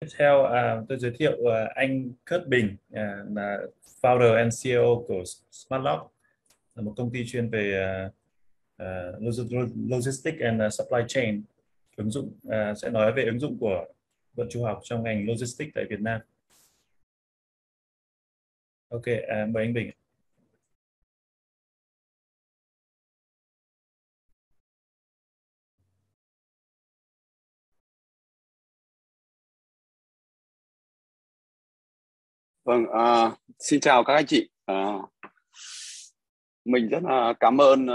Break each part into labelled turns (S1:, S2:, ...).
S1: tiếp theo à, tôi giới thiệu à, anh Kurt Bình à, là founder and CEO của SmartLock là một công ty chuyên về à, uh, logistics and à, supply chain ứng dụng à, sẽ nói về ứng dụng của vận chu học trong ngành logistics tại Việt Nam. Ok, à, mời anh Bình.
S2: Vâng, uh, xin chào các anh chị. Uh, mình rất là cảm ơn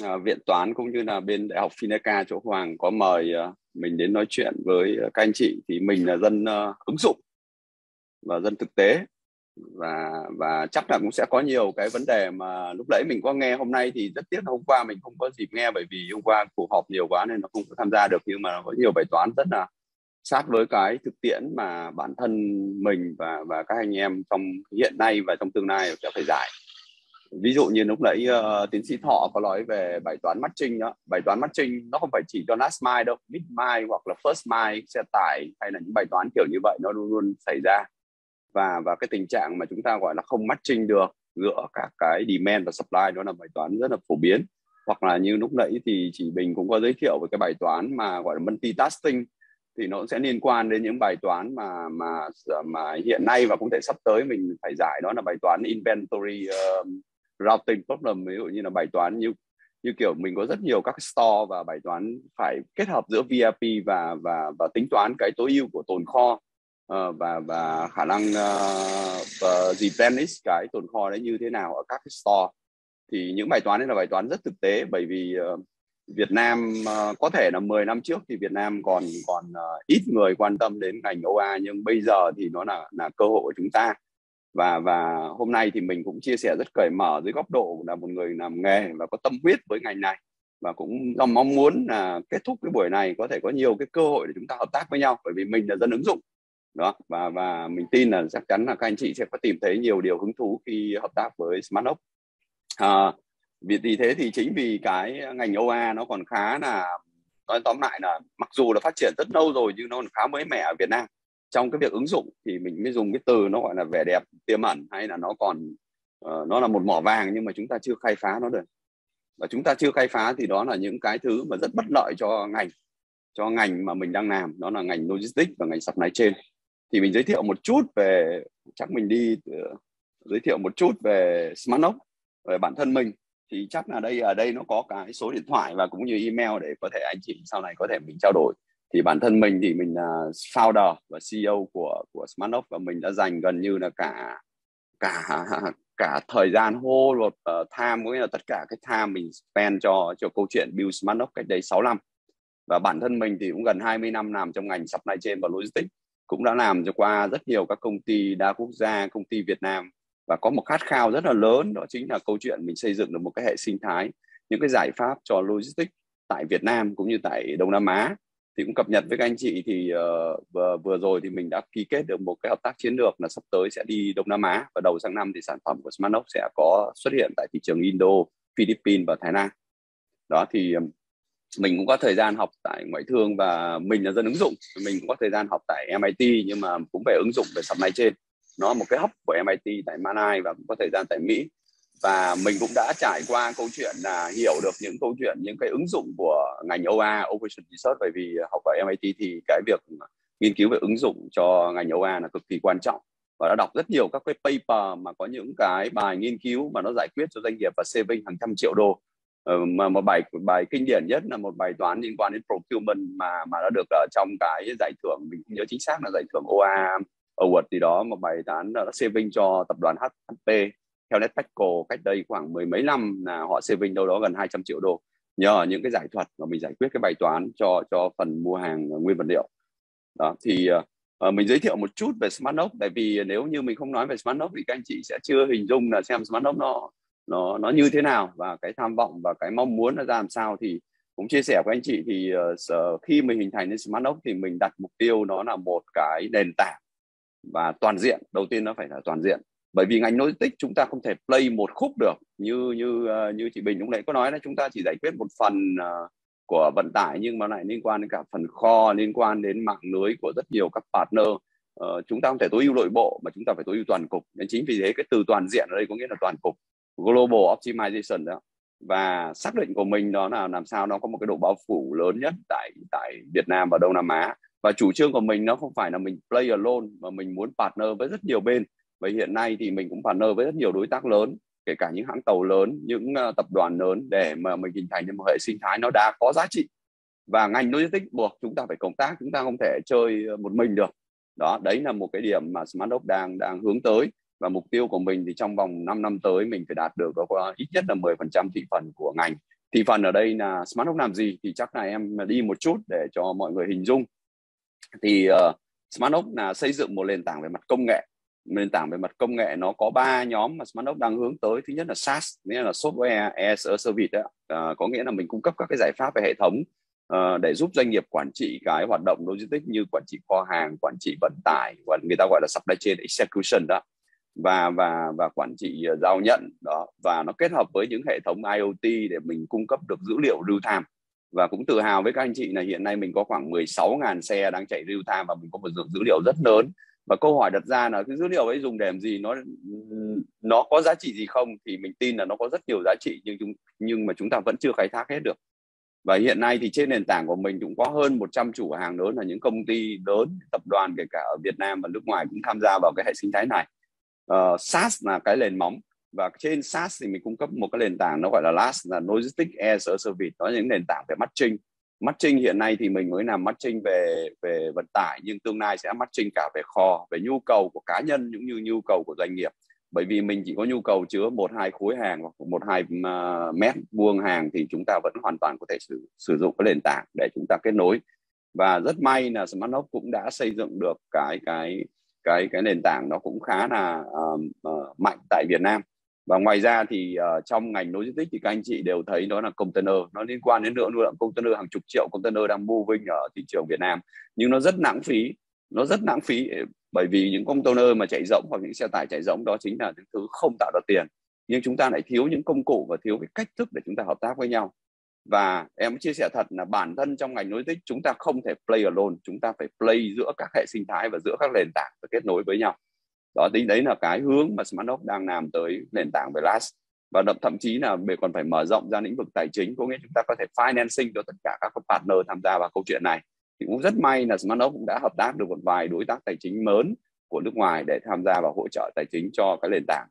S2: uh, Viện Toán cũng như là bên Đại học Fineca chỗ Hoàng có mời uh, mình đến nói chuyện với các anh chị. Thì mình là dân uh, ứng dụng và dân thực tế và và chắc là cũng sẽ có nhiều cái vấn đề mà lúc nãy mình có nghe hôm nay thì rất tiếc là hôm qua mình không có dịp nghe bởi vì hôm qua cuộc họp nhiều quá nên nó không có tham gia được nhưng mà có nhiều bài toán rất là sát với cái thực tiễn mà bản thân mình và và các anh em trong hiện nay và trong tương lai sẽ phải giải. Ví dụ như lúc nãy uh, tiến sĩ thọ có nói về bài toán matching đó. Bài toán matching nó không phải chỉ cho last mile đâu mid mile hoặc là first mile xe tải hay là những bài toán kiểu như vậy nó luôn luôn xảy ra. Và và cái tình trạng mà chúng ta gọi là không matching được giữa các cái demand và supply đó là bài toán rất là phổ biến. Hoặc là như lúc nãy thì chị Bình cũng có giới thiệu về cái bài toán mà gọi là multitasking thì nó sẽ liên quan đến những bài toán mà mà mà hiện nay và cũng thể sắp tới mình phải giải đó là bài toán inventory uh, routing problem. Ví dụ như là bài toán như như kiểu mình có rất nhiều các store và bài toán phải kết hợp giữa VIP và và và tính toán cái tối ưu của tồn kho. Uh, và và khả năng uh, replenish cái tồn kho đấy như thế nào ở các cái store. Thì những bài toán đấy là bài toán rất thực tế bởi vì uh, Việt Nam ờ, có thể là 10 năm trước thì Việt Nam còn còn ờ, ít người quan tâm đến ngành OA nhưng bây giờ thì nó là là cơ hội của chúng ta. Và và hôm nay thì mình cũng chia sẻ rất cởi mở dưới góc độ là một người làm nghề và có tâm huyết với ngành này. Và cũng mong muốn là kết thúc cái buổi này có thể có nhiều cái cơ hội để chúng ta hợp tác với nhau bởi vì mình là dân ứng dụng. Đó và và mình tin là chắc chắn là các anh chị sẽ có tìm thấy nhiều điều hứng thú khi hợp tác với SmartOp. À, ờ, vì vì thế thì chính vì cái ngành OA nó còn khá là nói tóm lại là mặc dù là phát triển rất lâu rồi nhưng nó còn khá mới mẻ ở Việt Nam. Trong cái việc ứng dụng thì mình mới dùng cái từ nó gọi là vẻ đẹp tiềm ẩn hay là nó còn uh, nó là một mỏ vàng nhưng mà chúng ta chưa khai phá nó được. Và chúng ta chưa khai phá thì đó là những cái thứ mà rất bất lợi cho ngành cho ngành mà mình đang làm. Đó là ngành logistics và ngành supply chain thì mình giới thiệu một chút về chắc mình đi uh, giới thiệu một chút về SmartNoc về bản thân mình thì chắc là đây ở đây nó có cái số điện thoại và cũng như email để có thể anh chị sau này có thể mình trao đổi. Thì bản thân mình thì mình là founder và CEO của của SmartNoc và mình đã dành gần như là cả cả cả thời gian hô luật uh, ờ, time cũng như là tất cả cái time mình spend cho cho câu chuyện build SmartNoc cách đây 6 năm. Và bản thân mình thì cũng gần 20 năm làm trong ngành supply chain và logistics cũng đã làm cho qua rất nhiều các công ty đa quốc gia công ty Việt Nam và có một khát khao rất là lớn đó chính là câu chuyện mình xây dựng được một cái hệ sinh thái những cái giải pháp cho logistics tại Việt Nam cũng như tại Đông Nam Á. Thì cũng cập nhật với các anh chị thì uh, vừa, vừa rồi thì mình đã ký kết được một cái hợp tác chiến lược là sắp tới sẽ đi Đông Nam Á và đầu sang năm thì sản phẩm của SmartNoc sẽ có xuất hiện tại thị trường Indo, Philippines và Thái Lan. Đó thì mình cũng có thời gian học tại ngoại thương và mình là dân ứng dụng, mình cũng có thời gian học tại MIT nhưng mà cũng về ứng dụng về supply chain nó một cái hấp của MIT tại Manai và cũng có thời gian tại Mỹ. Và mình cũng đã trải qua câu chuyện là hiểu được những câu chuyện, những cái ứng dụng của ngành OA Operation Research, bởi vì học ở MIT thì cái việc nghiên cứu về ứng dụng cho ngành OA là cực kỳ quan trọng. Và đã đọc rất nhiều các cái paper mà có những cái bài nghiên cứu mà nó giải quyết cho doanh nghiệp và saving hàng trăm triệu đô. Ờ, mà một bài bài kinh điển nhất là một bài toán liên quan đến procurement mà mà đã được ở trong cái giải thưởng, mình không nhớ chính xác là giải thưởng OA award thì đó một bài toán là saving cho tập đoàn HP theo Netpetco cách đây khoảng mười mấy năm là họ saving đâu đó gần 200 triệu đô nhờ những cái giải thuật mà mình giải quyết cái bài toán cho cho phần mua hàng nguyên vật liệu. Đó thì uh, mình giới thiệu một chút về SmartNote tại vì nếu như mình không nói về SmartNote thì các anh chị sẽ chưa hình dung là xem SmartNote nó nó nó như thế nào và cái tham vọng và cái mong muốn nó ra làm sao. Thì cũng chia sẻ với anh chị thì uh, khi mình hình thành nên SmartNote thì mình đặt mục tiêu nó là một cái nền tảng và toàn diện, đầu tiên nó phải là toàn diện. Bởi vì ngành logistics chúng ta không thể play một khúc được như như ờ, như chị Bình lúc nãy có nói là chúng ta chỉ giải quyết một phần ờ, của vận tải nhưng mà lại liên quan đến cả phần kho, liên quan đến mạng lưới của rất nhiều các partner. Ờ, chúng ta không thể tối ưu nội bộ mà chúng ta phải tối ưu toàn cục. Nên chính vì thế cái từ toàn diện ở đây có nghĩa là toàn cục. Global optimization đó. Và xác định của mình đó là làm sao nó có một cái độ bao phủ lớn nhất tại tại Việt Nam và Đông Nam Á và chủ trương của mình nó không phải là mình play alone mà mình muốn partner với rất nhiều bên. Và hiện nay thì mình cũng partner với rất nhiều đối tác lớn kể cả những hãng tàu lớn những uh, tập đoàn lớn để mà mình hình thành một hệ sinh thái nó đã có giá trị. Và ngành logistics buộc chúng ta phải cộng tác chúng ta không thể chơi ờ, một mình được. Đó đấy là một cái điểm mà Smart Smartdoc đang đang hướng tới. Và mục tiêu của mình thì trong vòng 5 năm tới mình phải đạt được có ít nhất là 10% thị phần của ngành. Thị phần ở đây là Smart Smartdoc làm gì thì chắc là em đi một chút để cho mọi người hình dung thì ờ, uh, SmartOp là xây dựng một nền tảng về mặt công nghệ. Nền tảng về mặt công nghệ nó có ba nhóm mà SmartOp đang hướng tới. Thứ nhất là SaaS nghĩa là software as a service đó. Ờ, có nghĩa là mình cung cấp các cái giải pháp về hệ thống uh, để giúp doanh nghiệp quản trị cái hoạt động logistics như quản trị kho hàng quản trị vận tải và người ta gọi là supply chain execution đó. Và và và quản trị giao nhận đó. Và nó kết hợp với những hệ thống IoT để mình cung cấp được dữ liệu real time và cũng tự hào với các anh chị là hiện nay mình có khoảng 16.000 xe đang chạy real time và mình có một lượng dữ liệu rất lớn. Và câu hỏi đặt ra là cái dữ liệu ấy dùng để làm gì? Nó nó có giá trị gì không? Thì mình tin là nó có rất nhiều giá trị nhưng chúng nhưng mà chúng ta vẫn chưa khai thác hết được. Và hiện nay thì trên nền tảng của mình cũng có hơn 100 chủ hàng lớn là những công ty lớn tập đoàn kể cả ở Việt Nam và nước ngoài cũng tham gia vào cái hệ sinh thái này. Uh, SaaS là cái nền móng và trên SaaS thì mình cung cấp một cái nền tảng nó gọi là last là logistics as a service. Đó là những nền tảng về matching. Matching hiện nay thì mình mới làm matching về về vận tải nhưng tương lai sẽ matching cả về kho về nhu cầu của cá nhân cũng như nhu cầu của doanh nghiệp. Bởi vì mình chỉ có nhu cầu chứa một hai khối hàng hoặc một hai à, mét vuông hàng thì chúng ta vẫn hoàn toàn có thể sử, sử dụng cái nền tảng để chúng ta kết nối. Và rất may là SmartHub cũng đã xây dựng được cái cái cái cái nền tảng nó cũng khá là uh, uh, mạnh tại Việt Nam và ngoài ra thì uh, trong ngành logistics thì các anh chị đều thấy đó là container. Nó liên quan đến lượng lượng container hàng chục triệu container đang moving ở thị trường Việt Nam. Nhưng nó rất lãng phí nó rất lãng phí ờ, bởi vì những container mà chạy rỗng hoặc những xe tải chạy rỗng đó chính là những thứ không tạo ra tiền. Nhưng chúng ta lại thiếu những công cụ và thiếu cái cách thức để chúng ta hợp tác với nhau. Và em chia sẻ thật là bản thân trong ngành logistics chúng ta không thể play alone. Chúng ta phải play giữa các hệ sinh thái và giữa các nền tảng và kết nối với nhau đó tính đấy là cái hướng mà Smartop đang làm tới nền tảng về last. Và thậm chí là mình còn phải mở rộng ra lĩnh vực tài chính, có nghĩa chúng ta có thể financing cho tất cả các partner tham gia vào câu chuyện này. Thì cũng rất may là Smartop cũng đã hợp tác được một vài đối tác tài chính lớn của nước ngoài để tham gia vào hỗ trợ tài chính cho cái nền tảng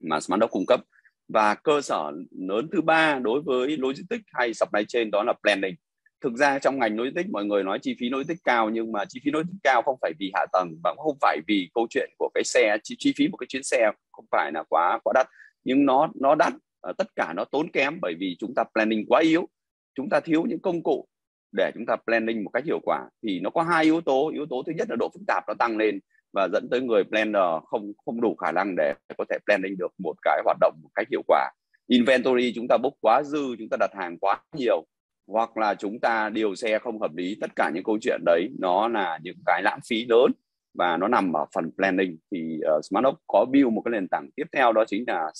S2: mà Smartop cung cấp. Và cơ sở lớn thứ ba đối với logistics hay supply chain đó là planning thực ra trong ngành logistics mọi người nói chi phí logistics cao nhưng mà chi phí logistics cao không phải vì hạ tầng và không phải vì câu chuyện của cái xe chi, chi phí một cái chuyến xe không phải là quá quá đắt. Nhưng nó nó đắt ờ, tất cả nó tốn kém bởi vì chúng ta planning quá yếu. Chúng ta thiếu những công cụ để chúng ta planning một cách hiệu quả. Thì nó có hai yếu tố. Yếu tố thứ nhất là độ phức tạp nó tăng lên và dẫn tới người planner không không đủ khả năng để có thể planning được một cái hoạt động một cách hiệu quả. Inventory chúng ta bốc quá dư chúng ta đặt hàng quá nhiều hoặc là chúng ta điều xe không hợp lý tất cả những câu chuyện đấy nó là những cái lãng phí lớn và nó nằm ở phần planning. Thì ờ, uh, SmartOp có build một cái nền tảng tiếp theo đó chính là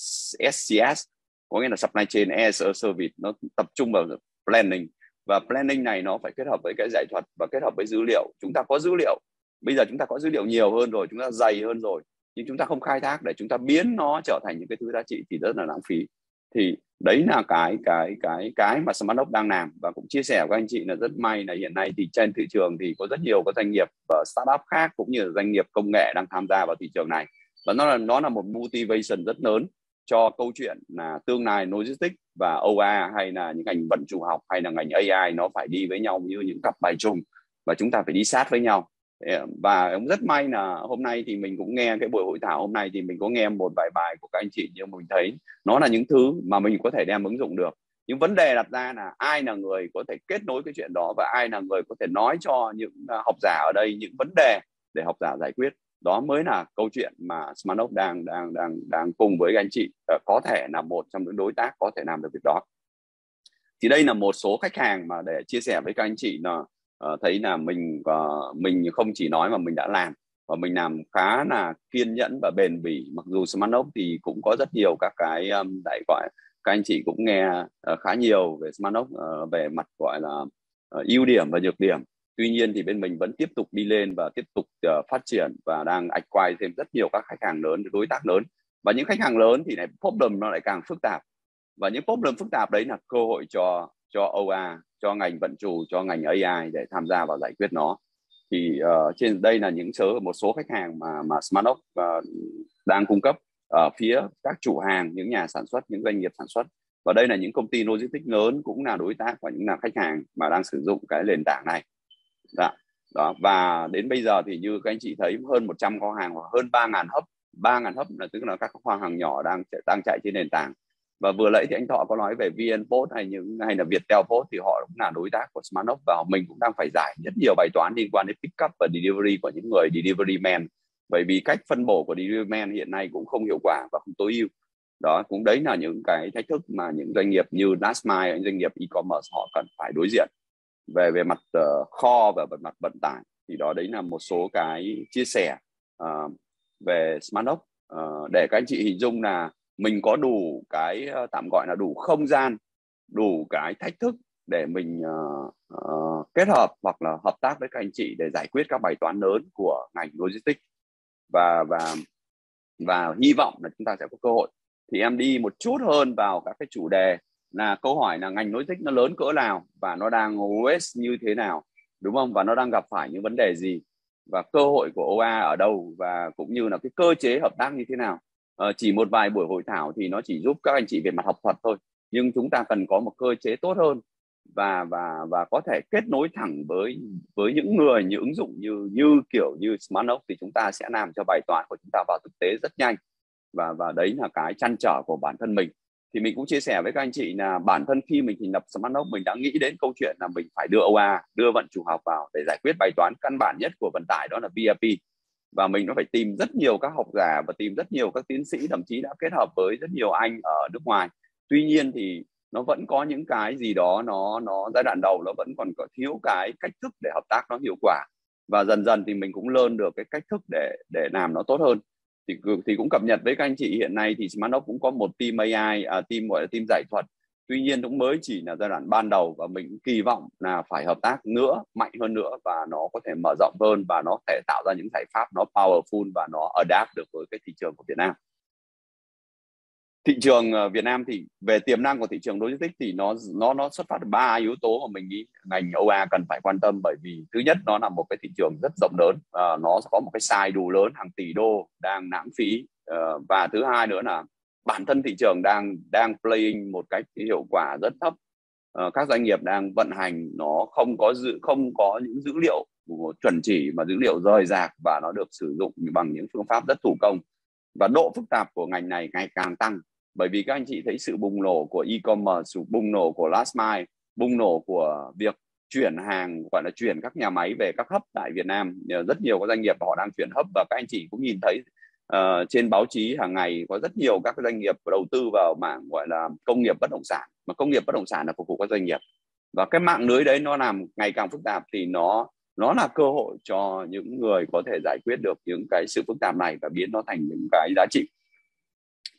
S2: SCS có nghĩa là supply chain as a service. Nó tập trung vào planning và planning này nó phải kết hợp với cái giải thuật và kết hợp với dữ liệu. Chúng ta có dữ liệu bây giờ chúng ta có dữ liệu nhiều hơn rồi chúng ta dày hơn rồi nhưng chúng ta không khai thác để chúng ta biến nó trở thành những cái thứ giá trị thì rất là lãng phí thì đấy là cái cái cái cái mà Smartdoc đang làm. Và cũng chia sẻ với anh chị là rất may là hiện nay thì trên thị trường thì có rất nhiều các doanh nghiệp và startup khác cũng như là doanh nghiệp công nghệ đang tham gia vào thị trường này. Và nó là nó là một motivation rất lớn cho câu chuyện là tương lai logistics và OA hay là những ngành vận chủ học hay là ngành AI nó phải đi với nhau như những cặp bài trùng. Và chúng ta phải đi sát với nhau. Ờ, và cũng rất may là hôm nay thì mình cũng nghe cái buổi hội thảo hôm nay thì mình có nghe một vài bài của các anh chị nhưng mình thấy nó là những thứ mà mình có thể đem ứng dụng được. Những vấn đề đặt ra là ai là người có thể kết nối cái chuyện đó và ai là người có thể nói cho những à, học giả ở đây những vấn đề để học giả giải quyết. Đó mới là câu chuyện mà Smartop đang đang đang đang cùng với anh chị à, có thể là một trong những đối tác có thể làm được việc đó. Thì đây là một số khách hàng mà để chia sẻ với các anh chị là uh, thấy là mình uh, mình không chỉ nói mà mình đã làm và mình làm khá là kiên nhẫn và bền bỉ. Mặc dù Smartnote thì cũng có rất nhiều các cái um, đại gọi các anh chị cũng nghe uh, khá nhiều về Smartlock uh, về mặt gọi là uh, ưu điểm và nhược điểm. Tuy nhiên thì bên mình vẫn tiếp tục đi lên và tiếp tục uh, phát triển và đang acquire thêm rất nhiều các khách hàng lớn đối tác lớn. Và những khách hàng lớn thì này problem nó lại càng phức tạp. Và những problem phức tạp đấy là cơ hội cho cho OA cho ngành vận chủ cho ngành AI để tham gia vào giải quyết nó. Thì uh, trên đây là những số một số khách hàng mà mà SmartOx uh, ờ, đang cung cấp ở phía các chủ hàng những nhà sản xuất những doanh nghiệp sản xuất. Và đây là những công ty logistics lớn cũng là đối tác và những là khách hàng mà đang sử dụng cái nền tảng này. Đó, dạ, đó và đến bây giờ thì như các anh chị thấy hơn 100 kho hàng hoặc hơn 3.000 hấp 3.000 hấp là tức là các kho hàng nhỏ đang đang chạy trên nền tảng và vừa nãy thì anh Thọ có nói về VNPost hay những hay là Viettel Post thì họ cũng là đối tác của Smartop và mình cũng đang phải giải rất nhiều bài toán liên quan đến pick up và delivery của những người delivery man. Bởi vì cách phân bổ của delivery man hiện nay cũng không hiệu quả và không tối ưu. Đó cũng đấy là những cái thách thức mà những doanh nghiệp như last mile những doanh nghiệp e-commerce họ cần phải đối diện. Về về mặt uh, kho và về mặt vận tải thì đó đấy là một số cái chia sẻ uh, về Smartop uh, ờ, để các anh chị hình dung là mình có đủ cái ờ, tạm gọi là đủ không gian đủ cái thách thức để mình uh, uh, kết hợp hoặc là hợp tác với các anh chị để giải quyết các bài toán lớn của ngành logistics. Và và và hy vọng là chúng ta sẽ có cơ hội. Thì em đi một chút hơn vào các cái chủ đề là câu hỏi là ngành logistics nó lớn cỡ nào và nó đang OS như thế nào đúng không? Và nó đang gặp phải những vấn đề gì? Và cơ hội của OA ở đâu? Và cũng như là cái cơ chế hợp tác như thế nào? Ờ, chỉ một vài buổi hội thảo thì nó chỉ giúp các anh chị về mặt học thuật thôi. Nhưng chúng ta cần có một cơ chế tốt hơn và và và có thể kết nối thẳng với với những người, những ứng dụng như như kiểu như Smartlock thì chúng ta sẽ làm cho bài toán của chúng ta vào thực tế rất nhanh. Và và đấy là cái chăn trở của bản thân mình. Thì mình cũng chia sẻ với các anh chị là bản thân khi mình thành lập Smartlock mình đã nghĩ đến câu chuyện là mình phải đưa OA đưa vận chủ học vào để giải quyết bài toán căn bản nhất của vận tải, đó là VIP và mình nó phải tìm rất nhiều các học giả và tìm rất nhiều các tiến sĩ thậm chí đã kết hợp với rất nhiều anh ở nước ngoài. Tuy nhiên thì nó vẫn có những cái gì đó nó nó giai đoạn đầu nó vẫn còn có thiếu cái cách thức để hợp tác nó hiệu quả. Và dần dần thì mình cũng lơn được cái cách thức để để làm nó tốt hơn. Thì thì cũng cập nhật với các anh chị hiện nay thì Smartlock cũng có một team AI à, team gọi là team giải thuật tuy nhiên cũng mới chỉ là giai đoạn ban đầu và mình kỳ vọng là phải hợp tác nữa mạnh hơn nữa và nó có thể mở rộng hơn và nó thể tạo ra những giải pháp nó powerful và nó adapt được với cái thị trường của Việt Nam. Thị trường ờ, Việt Nam thì về tiềm năng của thị trường logistics thì nó nó nó xuất phát từ ba yếu tố mà mình nghĩ ngành OA cần phải quan tâm. Bởi vì thứ nhất nó là một cái thị trường rất rộng lớn uh, nó có một cái size đủ lớn hàng tỷ đô đang lãng phí uh, và thứ hai nữa là bản thân thị trường đang đang playing một cách hiệu quả rất thấp. Uh, các doanh nghiệp đang vận hành nó không có dự không có những dữ liệu chuẩn chỉ mà dữ liệu rời rạc và nó được sử dụng bằng những phương pháp rất thủ công. Và độ phức tạp của ngành này ngày càng tăng bởi vì các anh chị thấy sự bùng nổ của e-commerce sự bùng nổ của last mile bùng nổ của việc chuyển hàng gọi là chuyển các nhà máy về các hub tại Việt Nam. Rất nhiều các doanh nghiệp họ đang chuyển hub và các anh chị cũng nhìn thấy uh, trên báo chí hàng ngày có rất nhiều các doanh nghiệp đầu tư vào mạng gọi là công nghiệp bất động sản. Mà công nghiệp bất động sản là phục vụ các doanh nghiệp. Và cái mạng lưới đấy nó làm ngày càng phức tạp thì nó nó là cơ hội cho những người có thể giải quyết được những cái sự phức tạp này và biến nó thành những cái giá trị.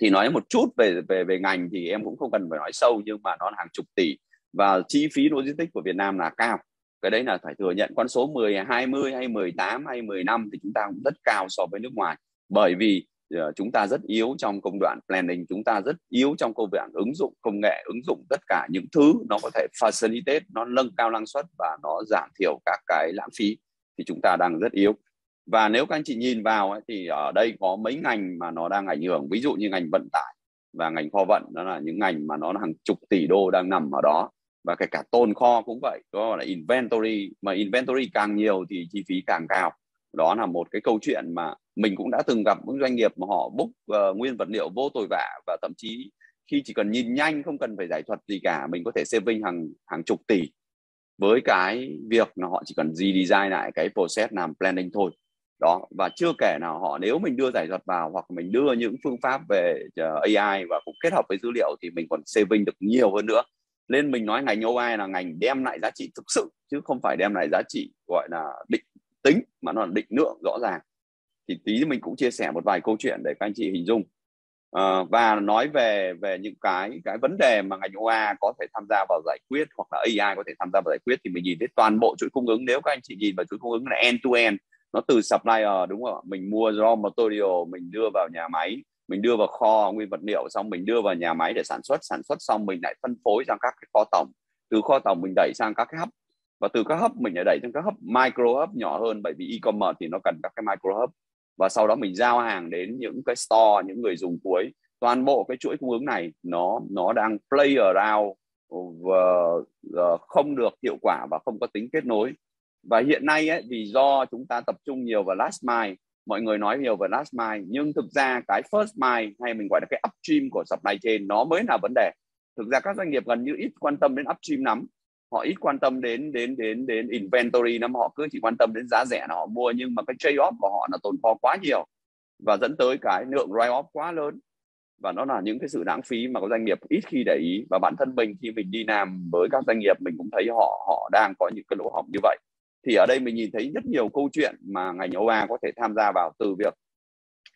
S2: Thì nói một chút về về về ngành thì em cũng không cần phải nói sâu nhưng mà nó là hàng chục tỷ và chi phí logistics của Việt Nam là cao. Cái đấy là phải thừa nhận. Con số 10, 20 hay 18 hay 15 thì chúng ta cũng rất cao so với nước ngoài bởi vì ờ, chúng ta rất yếu trong công đoạn planning chúng ta rất yếu trong công đoạn ứng dụng công nghệ ứng dụng tất cả những thứ nó có thể facilitate nó nâng cao năng suất và nó giảm thiểu các cái lãng phí thì chúng ta đang rất yếu. Và nếu các anh chị nhìn vào ấy, thì ở đây có mấy ngành mà nó đang ảnh hưởng. Ví dụ như ngành vận tải và ngành kho vận đó là những ngành mà nó hàng chục tỷ đô đang nằm ở đó. Và kể cả tồn kho cũng vậy đó là inventory. Mà inventory càng nhiều thì chi phí càng cao. Đó là một cái câu chuyện mà mình cũng đã từng gặp những doanh nghiệp mà họ book uh, nguyên vật liệu vô tội vạ và thậm chí khi chỉ cần nhìn nhanh không cần phải giải thuật gì cả mình có thể saving hàng hàng chục tỷ. Với cái việc là họ chỉ cần gì design lại cái process làm planning thôi. Đó và chưa kể nào họ nếu mình đưa giải thuật vào hoặc mình đưa những phương pháp về ờ, AI và cũng kết hợp với dữ liệu thì mình còn saving được nhiều hơn nữa. Nên mình nói ngành AI là ngành đem lại giá trị thực sự chứ không phải đem lại giá trị gọi là định tính mà nó là định lượng rõ ràng thì tí mình cũng chia sẻ một vài câu chuyện để các anh chị hình dung. À, và nói về về những cái cái vấn đề mà ngành OA có thể tham gia vào giải quyết hoặc là AI có thể tham gia vào giải quyết thì mình nhìn thấy toàn bộ chuỗi cung ứng. Nếu các anh chị nhìn vào chuỗi cung ứng là end to end nó từ supplier đúng không ạ? Mình mua raw material mình đưa vào nhà máy mình đưa vào kho nguyên vật liệu xong mình đưa vào nhà máy để sản xuất sản xuất xong mình lại phân phối sang các cái kho tổng. Từ kho tổng mình đẩy sang các cái hub. Và từ các hub mình lại đẩy sang các hub micro hub nhỏ hơn bởi vì e-commerce thì nó cần các cái micro hub và sau đó mình giao hàng đến những cái store những người dùng cuối. Toàn bộ cái chuỗi cung ứng này nó nó đang play around và uh, không được hiệu quả và không có tính kết nối. Và hiện nay ấy, vì do chúng ta tập trung nhiều vào last mile mọi người nói nhiều về last mile nhưng thực ra cái first mile hay mình gọi là cái upstream của supply chain nó mới là vấn đề. Thực ra các doanh nghiệp gần như ít quan tâm đến upstream lắm họ ít quan tâm đến đến đến đến inventory lắm, họ cứ chỉ quan tâm đến giá rẻ là họ mua, nhưng mà cái trade off của họ là tồn kho quá nhiều và dẫn tới cái lượng write off quá lớn. Và nó là những cái sự lãng phí mà các doanh nghiệp ít khi để ý. Và bản thân mình khi mình đi làm với các doanh nghiệp, mình cũng thấy họ họ đang có những cái lỗ hỏng như vậy. Thì ở đây mình nhìn thấy rất nhiều câu chuyện mà ngành OA có thể tham gia vào, từ việc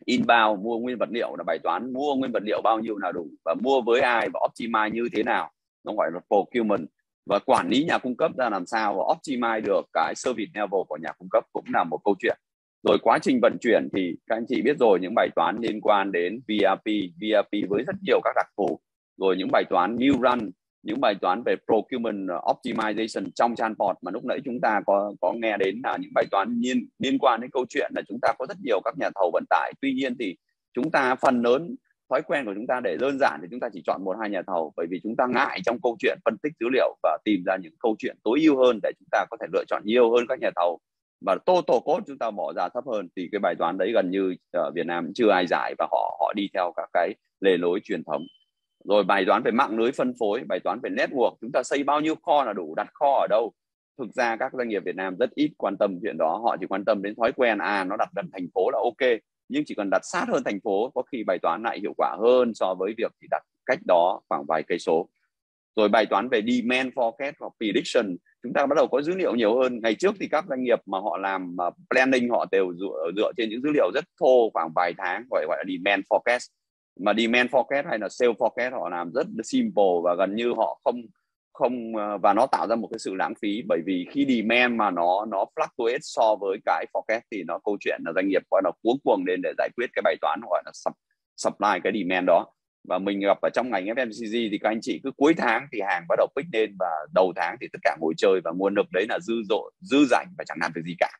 S2: inbound, mua nguyên vật liệu là bài toán, mua nguyên vật liệu bao nhiêu là đủ và mua với ai và optimize như thế nào. Nó gọi là procurement và quản lý nhà cung cấp ra làm sao và optimize được cái service level của nhà cung cấp cũng là một câu chuyện. Rồi quá trình vận chuyển thì các anh chị biết rồi, những bài toán liên quan đến VRP VRP với rất nhiều các đặc thù. Rồi những bài toán new run, những bài toán về procurement, optimization trong transport mà lúc nãy chúng ta có có nghe đến là những bài toán liên liên quan đến câu chuyện là chúng ta có rất nhiều các nhà thầu vận tải. Tuy nhiên thì chúng ta phần lớn thói quen của chúng ta để đơn giản thì chúng ta chỉ chọn một, hai nhà thầu, bởi vì chúng ta ngại trong câu chuyện phân tích dữ liệu và tìm ra những câu chuyện tối ưu hơn để chúng ta có thể lựa chọn nhiều hơn các nhà thầu. Và total cost chúng ta bỏ ra thấp hơn thì cái bài toán đấy gần như ở Việt Nam chưa ai giải và họ họ đi theo các cái lề lối truyền thống. Rồi bài toán về mạng lưới phân phối, bài toán về network, chúng ta xây bao nhiêu kho là đủ, đặt kho ở đâu? Thực ra các doanh nghiệp Việt Nam rất ít quan tâm chuyện đó, họ chỉ quan tâm đến thói quen à nó đặt gần thành phố là ok nhưng chỉ cần đặt sát hơn thành phố có khi bài toán lại hiệu quả hơn so với việc chỉ đặt cách đó khoảng vài cây số. Rồi bài toán về demand forecast hoặc prediction chúng ta bắt đầu có dữ liệu nhiều hơn. Ngày trước thì các doanh nghiệp mà họ làm planning họ đều dựa, dựa trên những dữ liệu rất thô khoảng vài tháng gọi gọi là demand forecast. Mà demand forecast hay là sale forecast họ làm rất simple và gần như họ không không ờ, và nó tạo ra một cái sự lãng phí. Bởi vì khi demand mà nó nó fluctuate so với cái forecast thì nó, câu chuyện là doanh nghiệp gọi là cuống cuồng lên để giải quyết cái bài toán gọi là supply cái demand đó. Và mình gặp ở trong ngành FMCG thì các anh chị cứ cuối tháng thì hàng bắt đầu pick lên và đầu tháng thì tất cả ngồi chơi và nguồn lực đấy là dư dội, dư rảnh và chẳng làm được gì cả.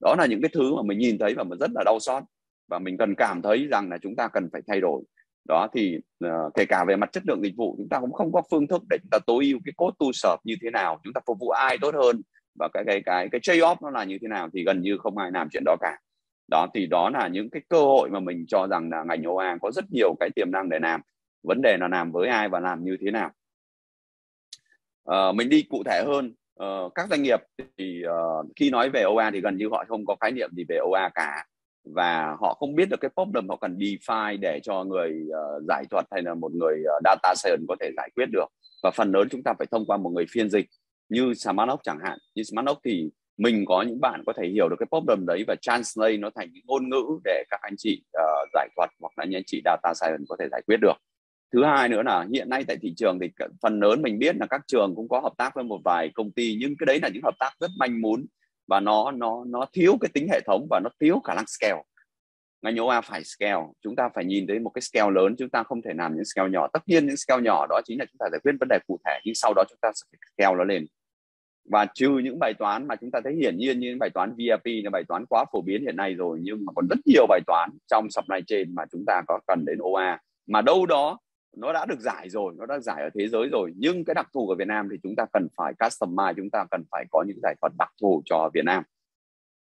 S2: Đó là những cái thứ mà mình nhìn thấy và mình rất là đau xót. Và mình cần cảm thấy rằng là chúng ta cần phải thay đổi đó thì uh, kể cả về mặt chất lượng dịch vụ chúng ta cũng không có phương thức để chúng ta tối ưu cái cốt tu sợp như thế nào chúng ta phục vụ ai tốt hơn và cái cái cái cái trade off nó là như thế nào thì gần như không ai làm chuyện đó cả. Đó thì đó là những cái cơ hội mà mình cho rằng là ngành OA có rất nhiều cái tiềm năng để làm. Vấn đề là làm với ai và làm như thế nào. Uh, mình đi cụ thể hơn uh, các doanh nghiệp thì uh, khi nói về OA thì gần như họ không có khái niệm gì về OA cả và họ không biết được cái problem họ cần define để cho người uh, giải thuật hay là một người uh, data science có thể giải quyết được. Và phần lớn chúng ta phải thông qua một người phiên dịch như Smartlock chẳng hạn. Như Smartlock thì mình có những bạn có thể hiểu được cái problem đấy và translate nó thành những ngôn ngữ để các anh chị uh, giải thuật hoặc là những anh chị data science có thể giải quyết được. Thứ hai nữa là hiện nay tại thị trường thì phần lớn mình biết là các trường cũng có hợp tác với một vài công ty nhưng cái đấy là những hợp tác rất manh mún và nó nó nó thiếu cái tính hệ thống và nó thiếu khả năng scale. Ngành OA phải scale, chúng ta phải nhìn thấy một cái scale lớn, chúng ta không thể làm những scale nhỏ. Tất nhiên những scale nhỏ đó chính là chúng ta giải quyết vấn đề cụ thể, nhưng sau đó chúng ta sẽ scale nó lên. Và trừ những bài toán mà chúng ta thấy hiển nhiên như bài toán VIP là bài toán quá phổ biến hiện nay rồi, nhưng mà còn rất nhiều bài toán trong supply chain mà chúng ta có cần đến OA mà đâu đó nó đã được giải rồi, nó đã giải ở thế giới rồi. Nhưng cái đặc thù của Việt Nam thì chúng ta cần phải customize, chúng ta cần phải có những giải pháp đặc thù cho Việt Nam.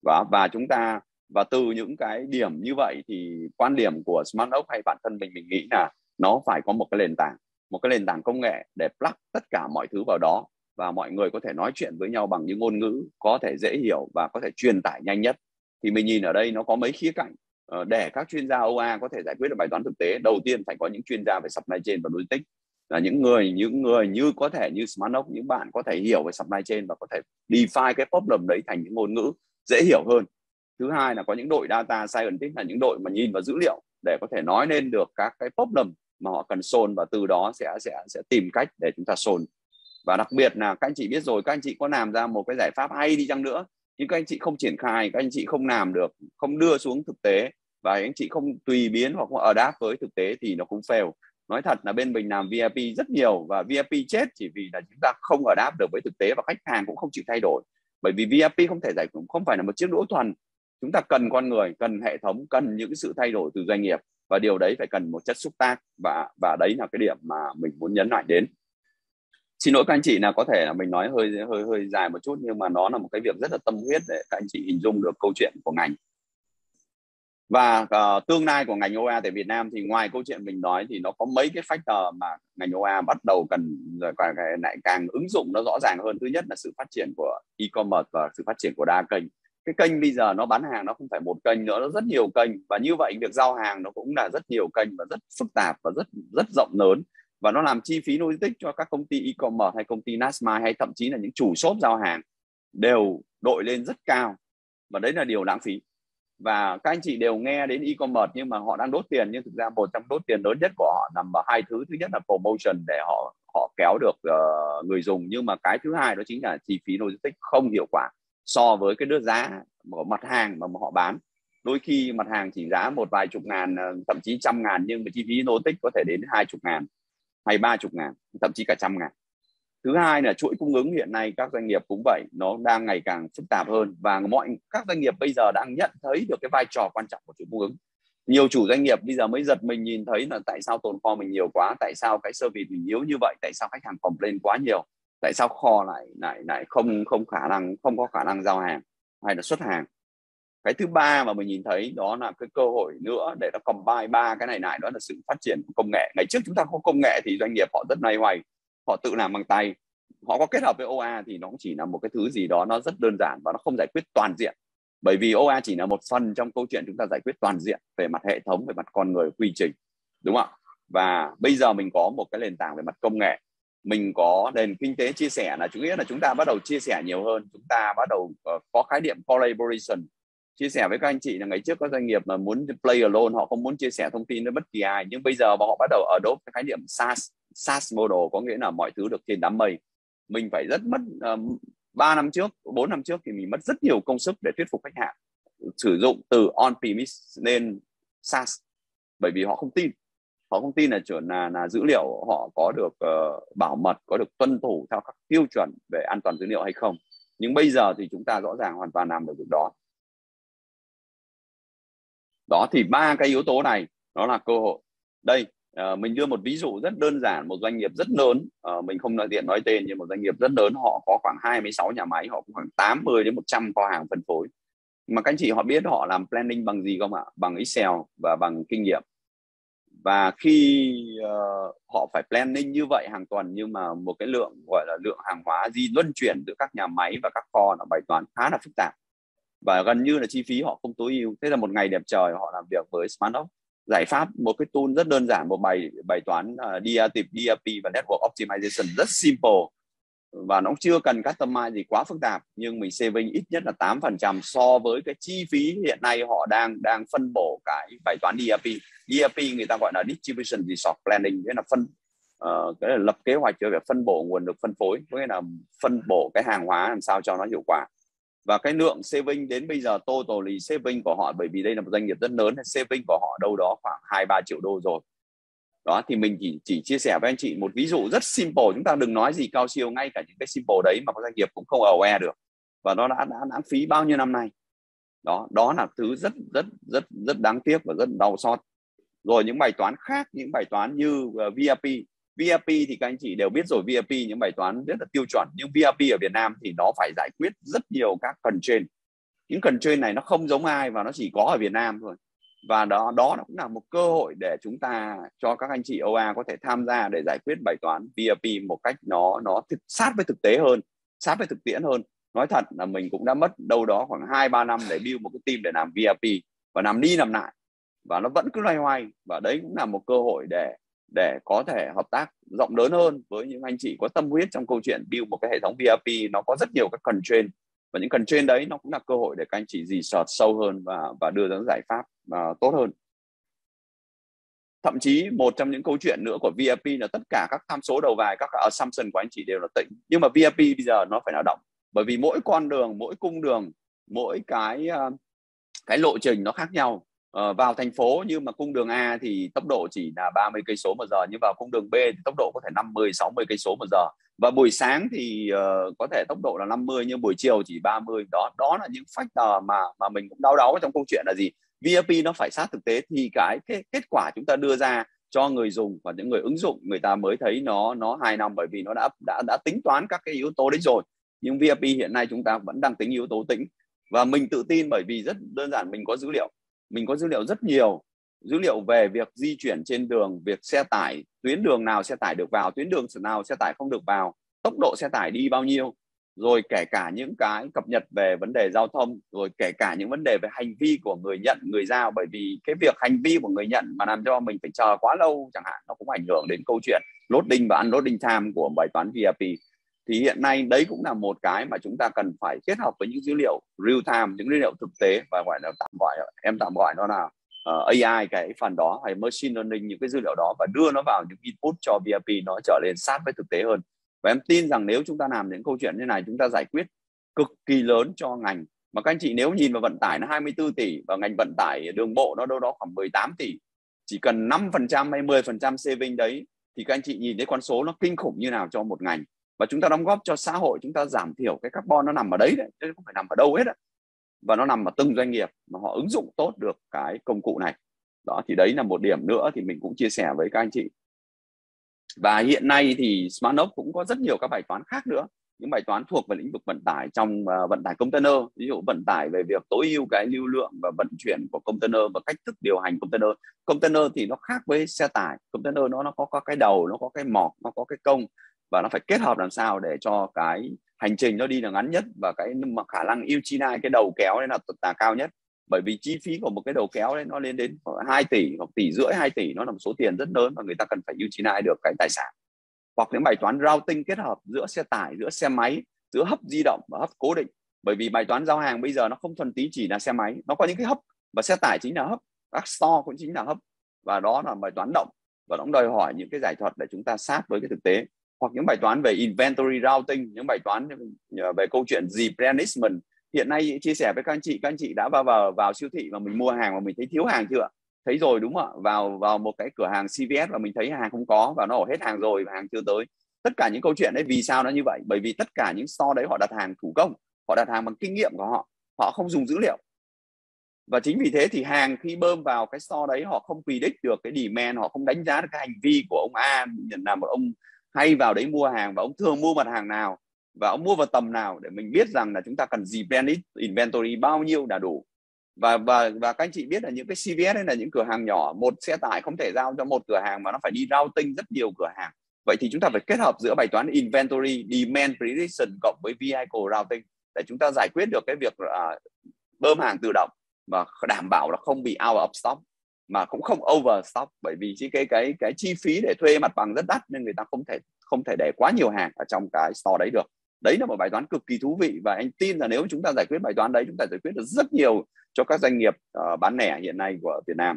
S2: Và và chúng ta, và từ những cái điểm như vậy thì quan điểm của Smart Oak hay bản thân mình mình nghĩ là nó phải có một cái nền tảng, một cái nền tảng công nghệ để plug tất cả mọi thứ vào đó. Và mọi người có thể nói chuyện với nhau bằng những ngôn ngữ có thể dễ hiểu và có thể truyền tải nhanh nhất. Thì mình nhìn ở đây nó có mấy khía cạnh. Ờ, để các chuyên gia OA có thể giải quyết được bài toán thực tế, đầu tiên phải có những chuyên gia về supply chain và logistics. Là những người những người như có thể như Smartnock những bạn có thể hiểu về supply chain và có thể define cái problem đấy thành những ngôn ngữ dễ hiểu hơn. Thứ hai là có những đội data scientist là những đội mà nhìn vào dữ liệu để có thể nói lên được các cái problem mà họ cần solve và từ đó sẽ sẽ sẽ tìm cách để chúng ta solve. Và đặc biệt là các anh chị biết rồi, các anh chị có làm ra một cái giải pháp hay đi chăng nữa, nhưng các anh chị không triển khai, các anh chị không làm được, không đưa xuống thực tế và anh chị không tùy biến hoặc không ở đáp với thực tế thì nó cũng fail. Nói thật là bên mình làm VIP rất nhiều và VIP chết chỉ vì là chúng ta không ở đáp được với thực tế và khách hàng cũng không chịu thay đổi. Bởi vì VIP không thể giải không phải là một chiếc đũa thuần. Chúng ta cần con người, cần hệ thống, cần những sự thay đổi từ doanh nghiệp và điều đấy phải cần một chất xúc tác và và đấy là cái điểm mà mình muốn nhấn mạnh đến. Xin lỗi các anh chị là có thể là mình nói hơi hơi hơi dài một chút nhưng mà nó là một cái việc rất là tâm huyết để các anh chị hình dung được câu chuyện của ngành và uh, tương lai của ngành OA tại Việt Nam thì ngoài câu chuyện mình nói thì nó có mấy cái factor mà ngành OA bắt đầu cần rồi càng lại càng ứng dụng nó rõ ràng hơn. Thứ nhất là sự phát triển của e-commerce và sự phát triển của đa kênh. Cái kênh bây giờ nó bán hàng nó không phải một kênh nữa nó rất nhiều kênh. Và như vậy việc giao hàng nó cũng là rất nhiều kênh và rất phức tạp và rất rất rộng lớn. Và nó làm chi phí logistics cho các công ty e-commerce hay công ty Nasma hay thậm chí là những chủ shop giao hàng đều đội lên rất cao. Và đấy là điều lãng phí và các anh chị đều nghe đến e-commerce nhưng mà họ đang đốt tiền nhưng thực ra một trong đốt tiền lớn nhất của họ nằm ở hai thứ. Thứ nhất là promotion để họ họ kéo được uh, người dùng. Nhưng mà cái thứ hai đó chính là chi phí logistics không hiệu quả so với cái đưa giá của mặt hàng mà họ bán. Đôi khi mặt hàng chỉ giá một vài chục ngàn ờ, thậm chí trăm ngàn nhưng mà chi phí logistics có thể đến hai chục ngàn hay ba chục ngàn thậm chí cả trăm ngàn thứ hai là chuỗi cung ứng hiện nay các doanh nghiệp cũng vậy, nó đang ngày càng phức tạp hơn và mọi các doanh nghiệp bây giờ đang nhận thấy được cái vai trò quan trọng của chuỗi cung ứng. Nhiều chủ doanh nghiệp bây giờ mới giật mình nhìn thấy là tại sao tồn kho mình nhiều quá, tại sao cái service mình yếu như vậy, tại sao khách hàng complain quá nhiều, tại sao kho lại lại lại không không khả năng, không có khả năng giao hàng hay là xuất hàng. Cái thứ ba mà mình nhìn thấy đó là cái cơ hội nữa để nó combine ba cái này lại, đó là sự phát triển của công nghệ. Ngày trước chúng ta không công nghệ thì doanh nghiệp họ rất nay hoài họ tự làm bằng tay. Họ có kết hợp với OA thì nó cũng chỉ là một cái thứ gì đó nó rất đơn giản và nó không giải quyết toàn diện. Bởi vì OA chỉ là một phần trong câu chuyện chúng ta giải quyết toàn diện về mặt hệ thống, về mặt con người quy trình, đúng không ạ? Và bây giờ mình có một cái nền tảng về mặt công nghệ. Mình có nền kinh tế chia sẻ là chủ nghĩa là chúng ta bắt đầu chia sẻ nhiều hơn. Chúng ta bắt đầu ờ, có khái niệm collaboration. Chia sẻ với các anh chị là ngày trước có doanh nghiệp mà muốn play alone, họ không muốn chia sẻ thông tin với bất kỳ ai. Nhưng bây giờ họ bắt đầu ở đốt cái khái niệm SaaS. SaaS model có nghĩa là mọi thứ được trên đám mây. Mình phải rất mất ờ, um, 3 năm trước 4 năm trước thì mình mất rất nhiều công sức để thuyết phục khách hàng sử dụng từ on premise lên SaaS. Bởi vì họ không tin. Họ không tin là chuẩn là, là dữ liệu họ có được uh, bảo mật có được tuân thủ theo các tiêu chuẩn về an toàn dữ liệu hay không. Nhưng bây giờ thì chúng ta rõ ràng hoàn toàn làm được việc đó. Đó thì ba cái yếu tố này nó là cơ hội. Đây À, mình đưa một ví dụ rất đơn giản một doanh nghiệp rất lớn. À, mình không nói tiện nói tên nhưng một doanh nghiệp rất lớn họ có khoảng 26 nhà máy họ có khoảng 80 đến 100 kho hàng phân phối. Mà các anh chị họ biết họ làm planning bằng gì không ạ? Bằng Excel và bằng kinh nghiệm. Và khi uh, họ phải planning như vậy hàng tuần nhưng mà một cái lượng gọi là lượng hàng hóa di luân chuyển giữa các nhà máy và các kho là bài toán khá là phức tạp. Và gần như là chi phí họ không tối ưu. Thế là một ngày đẹp trời họ làm việc với SmartOps giải pháp một cái tool rất đơn giản một bài bài toán uh, DRP, DRP và Network Optimization rất simple và nó chưa cần customize gì quá phức tạp nhưng mình saving ít nhất là 8% so với cái chi phí hiện nay họ đang đang phân bổ cái bài toán DRP. DRP người ta gọi là distribution resource planning nghĩa là phân uh, cái là lập kế hoạch cho việc phân bổ nguồn lực phân phối có nghĩa là phân bổ cái hàng hóa làm sao cho nó hiệu quả và cái lượng saving đến bây giờ totally saving của họ bởi vì đây là một doanh nghiệp rất lớn saving của họ đâu đó khoảng hai ba triệu đô rồi. Đó thì mình chỉ chỉ chia sẻ với anh chị một ví dụ rất simple. Chúng ta đừng nói gì cao siêu ngay cả những cái simple đấy mà các doanh nghiệp cũng không aware được. Và nó đã, đã lãng phí bao nhiêu năm nay. Đó đó là thứ rất rất rất rất đáng tiếc và rất đau xót. Rồi những bài toán khác những bài toán như ờ, uh, VIP VIP thì các anh chị đều biết rồi VIP những bài toán rất là tiêu chuẩn nhưng VIP ở Việt Nam thì nó phải giải quyết rất nhiều các cần trên những cần trên này nó không giống ai và nó chỉ có ở Việt Nam thôi. Và đó đó cũng là một cơ hội để chúng ta cho các anh chị OA có thể tham gia để giải quyết bài toán VIP một cách nó nó thực, sát với thực tế hơn sát với thực tiễn hơn. Nói thật là mình cũng đã mất đâu đó khoảng hai ba năm để build một cái team để làm VIP và làm đi làm lại. Và nó vẫn cứ loay hoay và đấy cũng là một cơ hội để để có thể hợp tác rộng lớn hơn với những anh chị có tâm huyết trong câu chuyện build một cái hệ thống VIP nó có rất nhiều các cần trên và những cần trên đấy nó cũng là cơ hội để các anh chị research sâu hơn và và đưa ra giải pháp uh, tốt hơn. Thậm chí một trong những câu chuyện nữa của VIP là tất cả các tham số đầu vào các assumption của anh chị đều là tĩnh nhưng mà VIP bây giờ nó phải là động bởi vì mỗi con đường mỗi cung đường mỗi cái uh, cái lộ trình nó khác nhau uh, vào thành phố nhưng mà cung đường A thì tốc độ chỉ là 30 cây số một giờ nhưng vào cung đường B thì tốc độ có thể 50 60 cây số một giờ. Và buổi sáng thì uh, có thể tốc độ là 50 nhưng buổi chiều chỉ 30 đó đó là những factor mà mà mình cũng đau đáu trong câu chuyện là gì? VIP nó phải sát thực tế thì cái, cái kết quả chúng ta đưa ra cho người dùng và những người ứng dụng người ta mới thấy nó nó hài lòng bởi vì nó đã đã đã tính toán các cái yếu tố đấy rồi. Nhưng VIP hiện nay chúng ta vẫn đang tính yếu tố tĩnh và mình tự tin bởi vì rất đơn giản mình có dữ liệu mình có dữ liệu rất nhiều, dữ liệu về việc di chuyển trên đường, việc xe tải, tuyến đường nào xe tải được vào, tuyến đường nào xe tải không được vào, tốc độ xe tải đi bao nhiêu, rồi kể cả những cái cập nhật về vấn đề giao thông, rồi kể cả những vấn đề về hành vi của người nhận, người giao. Bởi vì cái việc hành vi của người nhận mà làm cho mình phải chờ quá lâu chẳng hạn, nó cũng ảnh hưởng đến câu chuyện loading và unloading time của bài toán VIP thì hiện nay đấy cũng là một cái mà chúng ta cần phải kết hợp với những dữ liệu real time những dữ liệu thực tế và gọi là tạm gọi em tạm gọi nó là ờ, uh, AI cái phần đó hay machine learning những cái dữ liệu đó và đưa nó vào những input cho VIP nó trở lên sát với thực tế hơn. Và em tin rằng nếu chúng ta làm những câu chuyện như này chúng ta giải quyết cực kỳ lớn cho ngành. Mà các anh chị nếu nhìn vào vận tải nó 24 tỷ và ngành vận tải đường bộ nó đâu đó khoảng 18 tỷ chỉ cần 5% hay 10% saving đấy thì các anh chị nhìn thấy con số nó kinh khủng như nào cho một ngành và chúng ta đóng góp cho xã hội chúng ta giảm thiểu cái carbon nó nằm ở đấy đấy chứ không phải nằm ở đâu hết á và nó nằm ở từng doanh nghiệp mà họ ứng dụng tốt được cái công cụ này. Đó thì đấy là một điểm nữa thì mình cũng chia sẻ với các anh chị. Và hiện nay thì SmartNote cũng có rất nhiều các bài toán khác nữa. Những bài toán thuộc về lĩnh vực vận tải trong uh, vận tải container. Ví dụ vận tải về việc tối ưu cái lưu lượng và vận chuyển của container và cách thức điều hành container. Container thì nó khác với xe tải. Container nó nó có, có cái đầu nó có cái mọc nó có cái công và nó phải kết hợp làm sao để cho cái hành trình nó đi được ngắn nhất và cái mà khả năng utilize cái đầu kéo đấy là là cao nhất. Bởi vì chi phí của một cái đầu kéo đấy nó lên đến 2 tỷ hoặc tỷ rưỡi 2 tỷ, nó là một số tiền rất lớn và người ta cần phải utilize được cái tài sản. Hoặc những bài toán routing kết hợp giữa xe tải, giữa xe máy, giữa hấp di động và hấp cố định. Bởi vì bài toán giao hàng bây giờ nó không thuần tí chỉ là xe máy, nó có những cái hấp và xe tải chính là hấp, các store cũng chính là hấp. Và đó là bài toán động và nó đòi hỏi những cái giải thuật để chúng ta sát với cái thực tế hoặc những bài toán về inventory routing, những bài toán ờ, về câu chuyện replenishment hiện nay chia sẻ với các anh chị, các anh chị đã vào vào vào siêu thị và mình mua hàng mà mình thấy thiếu hàng chưa thấy rồi đúng không ạ? Vào vào một cái cửa hàng CVS và mình thấy hàng không có và nó hết hàng rồi và hàng chưa tới. Tất cả những câu chuyện đấy, vì sao nó như vậy? Bởi vì tất cả những store đấy họ đặt hàng thủ công, họ đặt hàng bằng kinh nghiệm của họ họ không dùng dữ liệu. Và chính vì thế thì hàng khi bơm vào cái store đấy họ không predict được cái demand, họ không đánh giá được cái hành vi của ông A nhận là một ông hay vào đấy mua hàng và ông thường mua mặt hàng nào và ông mua vào tầm nào để mình biết rằng là chúng ta cần gì brand inventory bao nhiêu là đủ. Và và và các anh chị biết là những cái CVS đấy là những cửa hàng nhỏ một xe tải không thể giao cho một cửa hàng mà nó phải đi routing rất nhiều cửa hàng. Vậy thì chúng ta phải kết hợp giữa bài toán inventory demand prediction cộng với vehicle routing để chúng ta giải quyết được cái việc uh, bơm hàng tự động và đảm bảo là không bị out of stock mà cũng không overstock bởi vì cái cái cái cái chi phí để thuê mặt bằng rất đắt nên người ta không thể không thể để quá nhiều hàng ở trong cái store đấy được. Đấy là một bài toán cực kỳ thú vị và anh tin là nếu chúng ta giải quyết bài toán đấy chúng ta giải quyết được rất nhiều cho các doanh nghiệp uh, bán lẻ hiện nay của Việt Nam.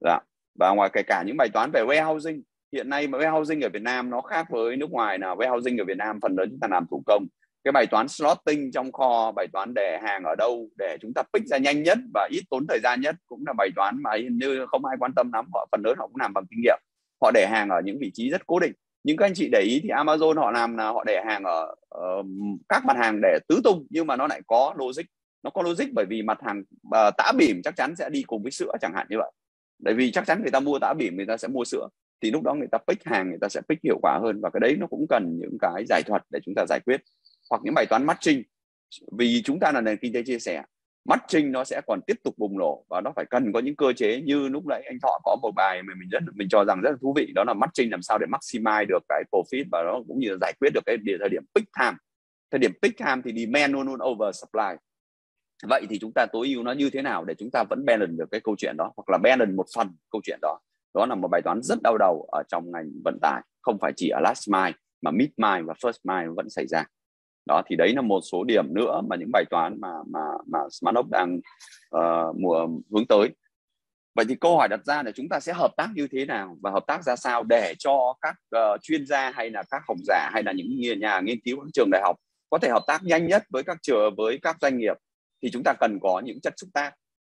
S2: Dạ. và ngoài kể cả những bài toán về warehousing hiện nay mà warehousing ở Việt Nam nó khác với nước ngoài là warehousing ở Việt Nam phần lớn chúng ta làm thủ công cái bài toán slotting trong kho bài toán để hàng ở đâu để chúng ta pick ra nhanh nhất và ít tốn thời gian nhất cũng là bài toán mà hình như không ai quan tâm lắm. Họ phần lớn họ cũng làm bằng kinh nghiệm. Họ để hàng ở những vị trí rất cố định. Nhưng các anh chị để ý thì Amazon họ làm là họ để hàng ở uh, các mặt hàng để tứ tung nhưng mà nó lại có logic. Nó có logic bởi vì mặt hàng uh, tã bỉm chắc chắn sẽ đi cùng với sữa chẳng hạn như vậy. Bởi vì chắc chắn người ta mua tã bỉm người ta sẽ mua sữa. Thì lúc đó người ta pick hàng người ta sẽ pick hiệu quả hơn và cái đấy nó cũng cần những cái giải thuật để chúng ta giải quyết hoặc những bài toán matching. Vì chúng ta là nền kinh tế chia sẻ, matching nó sẽ còn tiếp tục bùng nổ và nó phải cần có những cơ chế như lúc nãy anh Thọ có một bài mà mình rất, mình cho rằng rất là thú vị, đó là matching làm sao để maximize được cái profit và nó cũng như là giải quyết được cái thời điểm peak time. Thời điểm peak time thì demand luôn luôn over supply. Vậy thì chúng ta tối ưu nó như thế nào để chúng ta vẫn balance được cái câu chuyện đó, hoặc là balance một phần câu chuyện đó? Đó là một bài toán rất đau đầu ở trong ngành vận tải, không phải chỉ ở last mile mà mid mile và first mile vẫn xảy ra đó thì đấy là một số điểm nữa mà những bài toán mà mà mà SmartOp đang uh, mùa hướng tới. Vậy thì câu hỏi đặt ra là chúng ta sẽ hợp tác như thế nào và hợp tác ra sao để cho các uh, chuyên gia hay là các học giả hay là những nhà nghiên cứu các trường đại học có thể hợp tác nhanh nhất với các trường với các doanh nghiệp thì chúng ta cần có những chất xúc tác.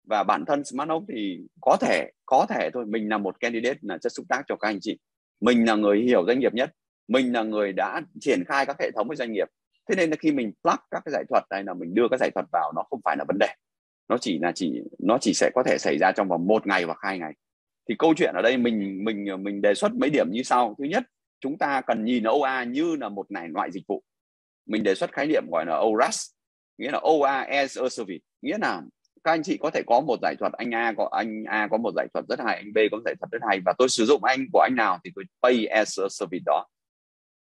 S2: Và bản thân Smart thì có thể có thể thôi mình là một candidate là chất xúc tác cho các anh chị. Mình là người hiểu doanh nghiệp nhất. Mình là người đã triển khai các hệ thống với doanh nghiệp thế nên là khi mình plug các cái giải thuật hay là mình đưa các giải thuật vào, nó không phải là vấn đề. Nó chỉ là chỉ, nó chỉ sẽ có thể xảy ra trong vòng một ngày hoặc hai ngày. Thì câu chuyện ở đây mình mình mình đề xuất mấy điểm như sau. Thứ nhất, chúng ta cần nhìn OA như là một này loại dịch vụ. Mình đề xuất khái niệm gọi là ORAS nghĩa là OA as a service. Nghĩa là các anh chị có thể có một giải thuật, anh A có, anh A có một giải thuật rất hay, anh B có một giải thuật rất hay và tôi sử dụng anh của anh nào thì tôi pay as a service đó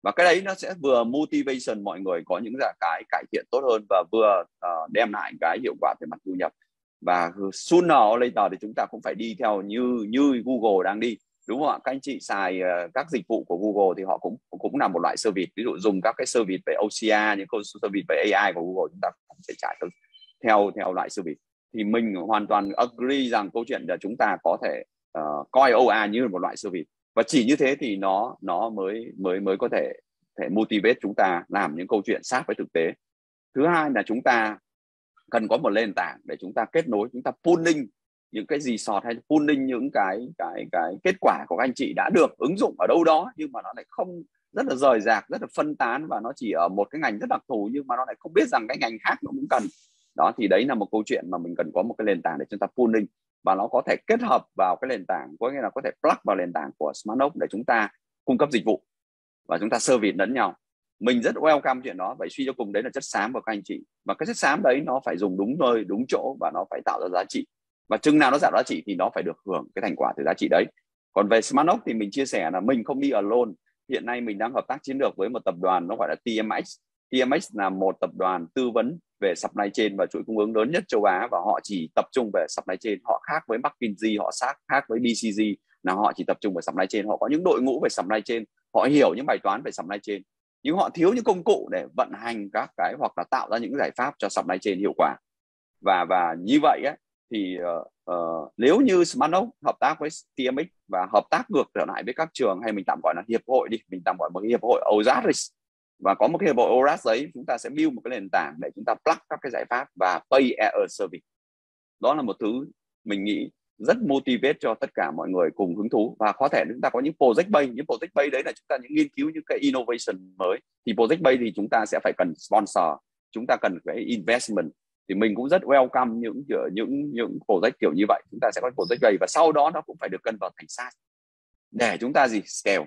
S2: và cái đấy nó sẽ vừa motivation mọi người có những dạng cái cải thiện tốt hơn và vừa uh, đem lại cái hiệu quả về mặt thu nhập. Và sooner or later thì chúng ta cũng phải đi theo như như Google đang đi đúng không ạ? Các anh chị xài uh, các dịch vụ của Google thì họ cũng cũng là một loại service. Ví dụ dùng các cái service về OCR những cái service về AI của Google chúng ta cũng sẽ trả theo theo loại service. Thì mình hoàn toàn agree rằng câu chuyện là chúng ta có thể uh, coi OA như một loại service và chỉ như thế thì nó nó mới mới mới có thể thể motivate chúng ta làm những câu chuyện sát với thực tế. Thứ hai là chúng ta cần có một nền tảng để chúng ta kết nối, chúng ta pooling những cái gì sọt hay pooling những cái cái cái kết quả của các anh chị đã được ứng dụng ở đâu đó, nhưng mà nó lại không, rất là rời rạc, rất là phân tán và nó chỉ ở một cái ngành rất đặc thù nhưng mà nó lại không biết rằng cái ngành khác nó cũng cần. Đó, thì đấy là một câu chuyện mà mình cần có một cái nền tảng để chúng ta pooling và nó có thể kết hợp vào cái nền tảng, có nghĩa là có thể plug vào nền tảng của SmartOps để chúng ta cung cấp dịch vụ và chúng ta service lẫn nhau. Mình rất welcome chuyện đó, vậy suy cho cùng đấy là chất xám của các anh chị. Và cái chất xám đấy nó phải dùng đúng nơi, đúng chỗ và nó phải tạo ra giá trị. Và chừng nào nó tạo giá trị thì nó phải được hưởng cái thành quả từ giá trị đấy. Còn về SmartNote thì mình chia sẻ là mình không đi alone. Hiện nay mình đang hợp tác chiến lược với một tập đoàn, nó gọi là TMX TMX là một tập đoàn tư vấn về supply chain và chuỗi cung ứng lớn nhất châu Á và họ chỉ tập trung về supply chain. Họ khác với McKinsey họ khác khác với BCG là họ chỉ tập trung về supply chain. Họ có những đội ngũ về supply chain họ hiểu những bài toán về supply chain nhưng họ thiếu những công cụ để vận hành các cái hoặc là tạo ra những giải pháp cho supply chain hiệu quả. Và và như vậy ấy, thì uh, uh, nếu như SmartNode hợp tác với TMX và hợp tác ngược trở lại với các trường hay mình tạm gọi là hiệp hội đi mình tạm gọi một hiệp hội Ozaris và có một cái hiệp hội ORAS đấy chúng ta sẽ build một cái nền tảng để chúng ta plug các cái giải pháp và pay as a service. Đó là một thứ mình nghĩ rất motivate cho tất cả mọi người cùng hứng thú. Và có thể chúng ta có những project bay, những project bay đấy là chúng ta những nghiên cứu những cái innovation mới. Thì project bay thì chúng ta sẽ phải cần sponsor, chúng ta cần cái investment. Thì mình cũng rất welcome những những những project kiểu như vậy. Chúng ta sẽ có project bay và sau đó nó cũng phải được cân vào thành SaaS. Để chúng ta gì? Scale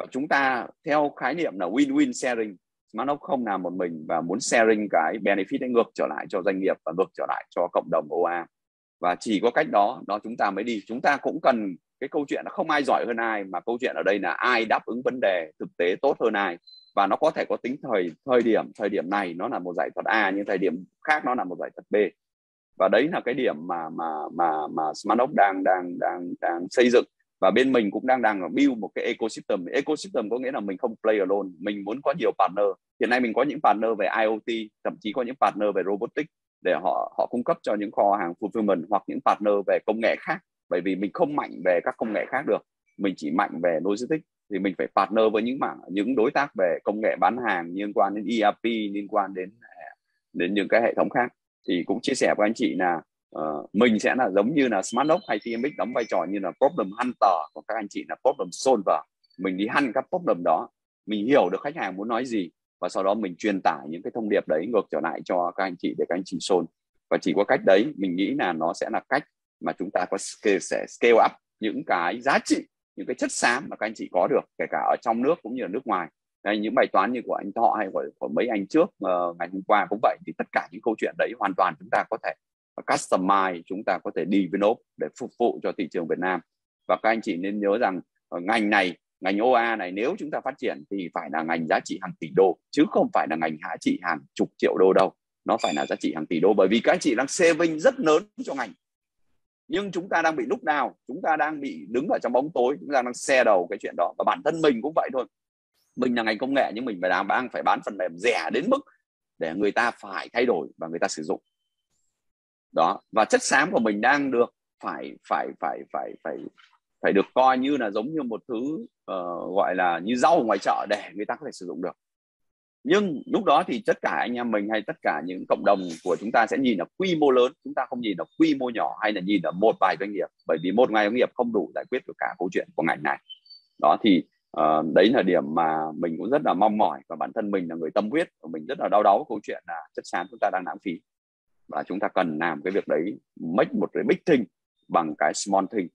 S2: và chúng ta theo khái niệm là win-win sharing. Smartnote không làm một mình và muốn sharing cái benefit ấy ngược trở lại cho doanh nghiệp và ngược trở lại cho cộng đồng OA và chỉ có cách đó đó chúng ta mới đi. Chúng ta cũng cần cái câu chuyện là không ai giỏi hơn ai, mà câu chuyện ở đây là ai đáp ứng vấn đề thực tế tốt hơn ai. Và nó có thể có tính thời thời điểm. Thời điểm này nó là một giải thuật A, nhưng thời điểm khác nó là một giải thuật B. Và đấy là cái điểm mà mà mà mà Smartnote đang đang đang đang xây dựng và bên mình cũng đang đang build một cái ecosystem. Ecosystem có nghĩa là mình không play alone. Mình muốn có nhiều partner. Hiện nay mình có những partner về IoT, thậm chí có những partner về robotics để họ họ cung cấp cho những kho hàng fulfillment hoặc những partner về công nghệ khác. Bởi vì mình không mạnh về các công nghệ khác được. Mình chỉ mạnh về logistics. Thì mình phải partner với những mảng, những đối tác về công nghệ bán hàng liên quan đến ERP liên quan đến à, đến những cái hệ thống khác. Thì cũng chia sẻ với anh chị là uh, mình sẽ là giống như là Smartlock hay TMX đóng vai trò như là problem hunter còn các anh chị là problem solver. Mình đi hăn các problem đó mình hiểu được khách hàng muốn nói gì và sau đó mình truyền tải những cái thông điệp đấy ngược trở lại cho các anh chị để các anh chị solve và chỉ có cách đấy mình nghĩ là nó sẽ là cách mà chúng ta có scale, sẽ scale up những cái giá trị những cái chất xám mà các anh chị có được kể cả ở trong nước cũng như là nước ngoài. Đây, những bài toán như của anh Thọ hay của, của mấy anh trước uh, ngày hôm qua cũng vậy thì tất cả những câu chuyện đấy hoàn toàn chúng ta có thể customize chúng ta có thể đi với nốt để phục vụ cho thị trường Việt Nam. Và các anh chị nên nhớ rằng ờ, ngành này, ngành OA này nếu chúng ta phát triển thì phải là ngành giá trị hàng tỷ đô, chứ không phải là ngành giá trị hàng chục triệu đô đâu. Nó phải là giá trị hàng tỷ đô, bởi vì các anh chị đang saving rất lớn cho ngành. Nhưng chúng ta đang bị lúc nào? Chúng ta đang bị đứng ở trong bóng tối, chúng ta đang xe đầu cái chuyện đó. Và bản thân mình cũng vậy thôi. Mình là ngành công nghệ, nhưng mình phải đang phải bán phần mềm rẻ đến mức để người ta phải thay đổi và người ta sử dụng đó. Và chất xám của mình đang được phải phải phải phải phải phải được coi như là giống như một thứ uh, gọi là như rau ngoài chợ để người ta có thể sử dụng được. Nhưng lúc đó thì tất cả anh em mình hay tất cả những cộng đồng của chúng ta sẽ nhìn là quy mô lớn. Chúng ta không nhìn là quy mô nhỏ hay là nhìn là một vài doanh nghiệp. Bởi vì một ngày doanh nghiệp không đủ giải quyết được cả câu chuyện của ngành này. Đó thì uh, đấy là điểm mà mình cũng rất là mong mỏi. Và bản thân mình là người tâm huyết và mình rất là đau đáu câu chuyện là chất xám chúng ta đang lãng phí và chúng ta cần làm cái việc đấy make một cái big thing bằng cái small thing.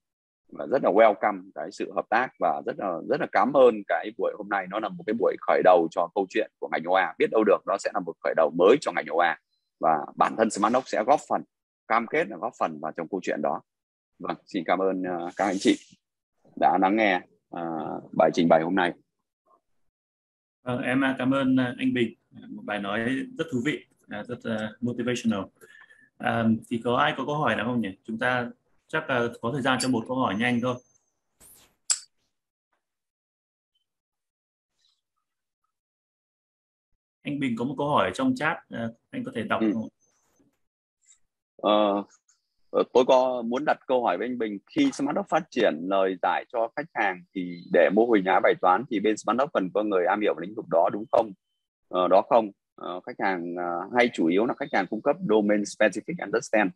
S2: Và rất là welcome cái sự hợp tác và rất là rất là cảm ơn cái buổi hôm nay. Nó là một cái buổi khởi đầu cho câu chuyện của ngành OA biết đâu được nó sẽ là một khởi đầu mới cho ngành OA và bản thân Smartnox sẽ góp phần cam kết là góp phần vào trong câu chuyện đó. Vâng xin cảm ơn uh, các anh chị đã lắng nghe uh, bài trình bày hôm nay.
S1: Vâng em à, cảm ơn anh Bình. Một bài nói rất thú vị à, rất uh, motivational à, thì có ai có câu hỏi nào không nhỉ chúng ta chắc là có thời gian cho một câu hỏi nhanh thôi anh Bình có một câu hỏi trong chat à, anh có thể đọc ừ. không?
S2: Ờ, ờ, tôi có muốn đặt câu hỏi với anh Bình khi Smartdoc phát triển lời giải cho khách hàng thì để mô hình hóa bài toán thì bên Smartdoc cần có người am hiểu lĩnh vực đó đúng không? Ờ, đó không? Ờ, khách hàng uh, hay chủ yếu là khách hàng cung cấp domain specific understand.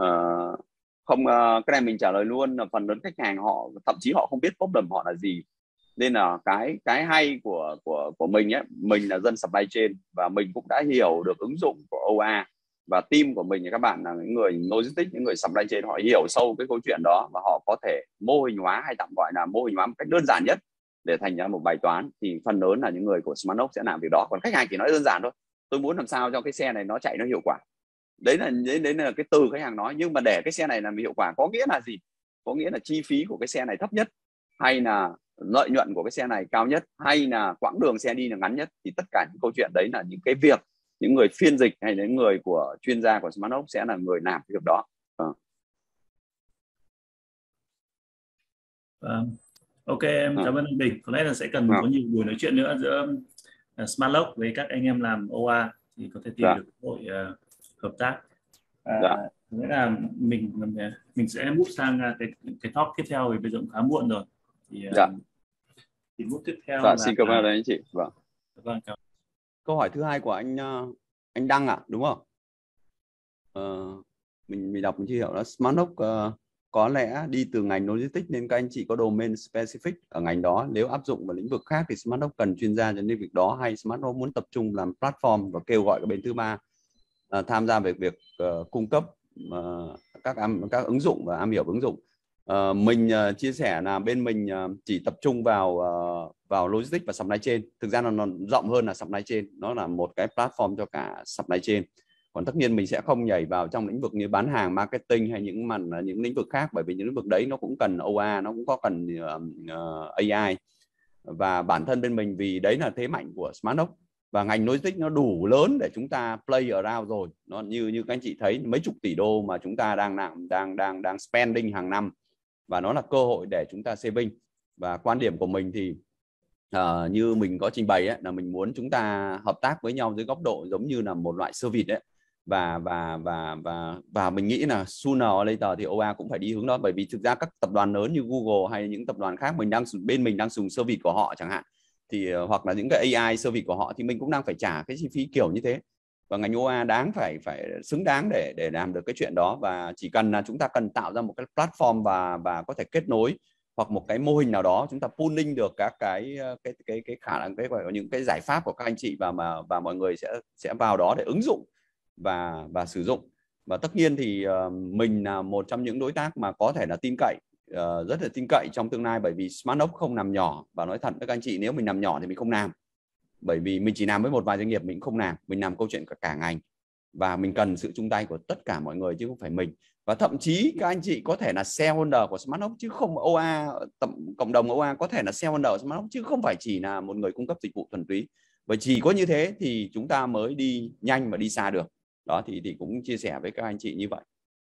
S2: Uh, không uh, cái này mình trả lời luôn là phần lớn khách hàng họ thậm chí họ không biết problem họ là gì. Nên là cái cái hay của của của mình ấy mình là dân supply chain và mình cũng đã hiểu được ứng dụng của OA và team của mình các bạn là những người logistics những người supply chain họ hiểu sâu cái câu chuyện đó và họ có thể mô hình hóa hay tạm gọi là mô hình hóa một cách đơn giản nhất để thành ra một bài toán thì phần lớn là những người của Smartnox sẽ làm việc đó. Còn khách hàng chỉ nói đơn giản thôi. Tôi muốn làm sao cho cái xe này nó chạy nó hiệu quả. Đấy là đấy, đấy là cái từ khách hàng nói. Nhưng mà để cái xe này làm hiệu quả có nghĩa là gì? Có nghĩa là chi phí của cái xe này thấp nhất hay là lợi nhuận của cái xe này cao nhất hay là quãng đường xe đi là ngắn nhất. Thì tất cả những câu chuyện đấy là những cái việc những người phiên dịch hay những người của chuyên gia của Smartop sẽ là người làm việc đó. À
S1: ok em cảm ơn anh Bình. Có lẽ là sẽ cần à. có nhiều buổi nói chuyện nữa giữa uh, Smartlock với các anh em làm OA thì có thể tìm à. được cơ hội uh, hợp tác. À, dạ. nghĩa là mình mình sẽ move sang cái cái talk tiếp theo vì bây giờ cũng khá muộn rồi. Thì dạ. thì move tiếp theo
S2: dạ, là, xin cảm ơn anh chị. Vâng
S1: vâng cảm
S2: câu hỏi thứ hai của anh anh đăng ạ à, đúng không? Uh, mình mình đọc mình chưa hiểu là smart uh, có lẽ đi từ ngành logistics nên các anh chị có domain specific ở ngành đó. Nếu áp dụng vào lĩnh vực khác thì smart cần chuyên gia cho lĩnh vực đó hay smart muốn tập trung làm platform và kêu gọi các bên thứ ba uh, tham gia về việc uh, cung cấp uh, các các ứng dụng và am hiểu ứng dụng. Uh, mình uh, chia sẻ là bên mình uh, chỉ tập trung vào uh, vào logistics và supply chain. Thực ra nó, nó rộng hơn là supply chain. Nó là một cái platform cho cả supply chain còn tất nhiên mình sẽ không nhảy vào trong lĩnh vực như bán hàng marketing hay những mặt à, những lĩnh vực khác bởi vì những lĩnh vực đấy nó cũng cần OA nó cũng có cần uh, ờ, AI và bản thân bên mình vì đấy là thế mạnh của Smartnox và ngành logistics nó đủ lớn để chúng ta play around rồi. Nó như như các anh chị thấy mấy chục tỷ đô mà chúng ta đang làm đang đang đang spending hàng năm và nó là cơ hội để chúng ta saving. Và quan điểm của mình thì uh, như mình có trình bày ấy, là mình muốn chúng ta hợp tác với nhau dưới góc độ giống như là một loại service đấy và và và và và mình nghĩ là sooner or later thì OA cũng phải đi hướng đó. Bởi vì thực ra các tập đoàn lớn như Google hay những tập đoàn khác mình đang bên mình đang dùng service của họ chẳng hạn, thì ờ, hoặc là những cái AI service của họ thì mình cũng đang phải trả cái chi phí kiểu như thế. Và ngành OA đáng phải phải xứng đáng để để làm được cái chuyện đó. Và chỉ cần là chúng ta cần tạo ra một cái platform và và có thể kết nối hoặc một cái mô hình nào đó, chúng ta pooling được các cái ờ, cái cái cái khả năng, cái, gọi là những cái giải pháp của các anh chị và mà, và mọi người sẽ sẽ vào đó để ứng dụng và và sử dụng. Và tất nhiên thì uh, mình là một trong những đối tác mà có thể là tin cậy uh, rất là tin cậy trong tương lai bởi vì Smartnox không nằm nhỏ. Và nói thật với các anh chị nếu mình nằm nhỏ thì mình không làm. Bởi vì mình chỉ làm với một vài doanh nghiệp mình không làm. Mình làm câu chuyện cả cả ngành. Và mình cần sự chung tay của tất cả mọi người chứ không phải mình. Và thậm chí các anh chị có thể là shareholder của Smartnox chứ không OA tầm, cộng đồng OA có thể là shareholder của Smartnox chứ không phải chỉ là một người cung cấp dịch vụ thuần túy. Và chỉ có như thế thì chúng ta mới đi nhanh và đi xa được đó thì thì cũng chia sẻ với các anh chị như vậy.